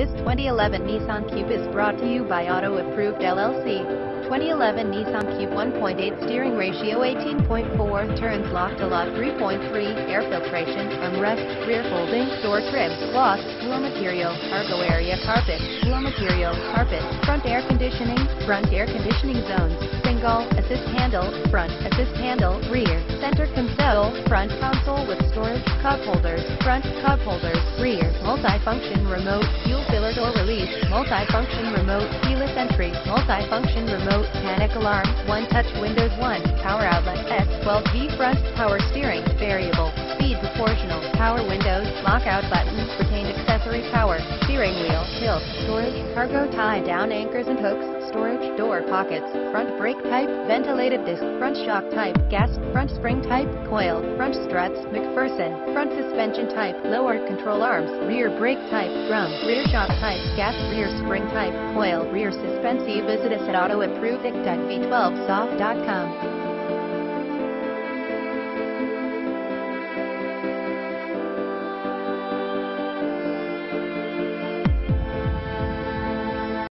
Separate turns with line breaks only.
This 2011 Nissan Cube is brought to you by Auto Approved LLC. 2011 Nissan Cube 1.8 steering ratio 18.4 turns lock to lock 3.3 air filtration armrest rear folding door trim cloth floor material cargo area carpet floor material carpet front air conditioning front air conditioning zones single assist handle front assist handle rear center console front console with storage cup holders front cup holders rear multifunction remote fuel filler door release multifunction remote keyless entry multifunction remote panic alarm, one touch Windows 1, power outlet, S12V front, power steering, variable, speed proportional, power windows, lockout button, tilt, storage, cargo tie down anchors and hooks, storage, door pockets, front brake type, ventilated disc, front shock type, gas, front spring type, coil, front struts, McPherson, front suspension type, lower control arms, rear brake type, drum, rear shock type, gas, rear spring type, coil, rear suspension. Visit us at autoapproved.v12soft.com.